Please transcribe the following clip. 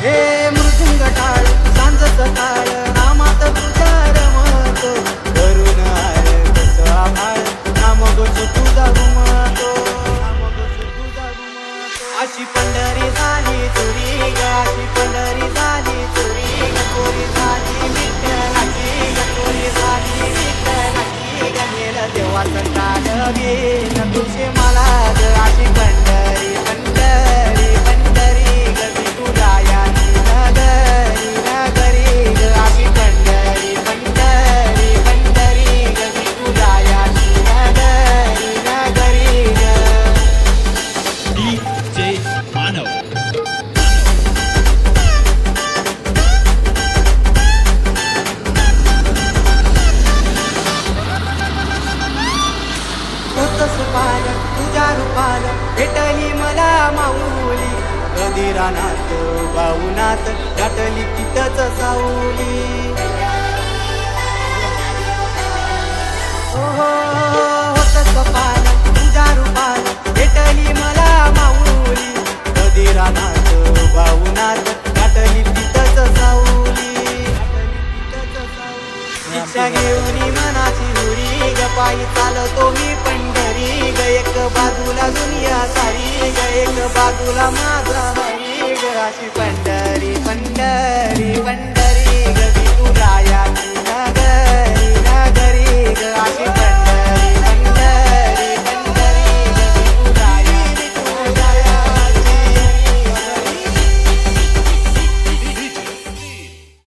हे मृदुंग टाळ सांजत टाळ नामात तुझ्या रमत धरून आर तस आभाळ नाम गोच तुझा घुमतो. अशी पंढरी झाली तुरी गाशी पंढरी झाली तुरी What a time again, होतस पाल तुझ्या रूपाल भेटली मला माऊली. कधी रानात बाऊनात गाठली तिथंच सावली. हो हो होतस पाल तुझ्या रूपाल भेटली मला माऊली. कधी रानात बाऊनात गाठली तिथंच सावली. शिक्षा घेऊन मनाची पायी चालतो मी पंढरी. ग एक बाजूला दुनिया सारी ग एक बाजूला माझा हरी ग अशी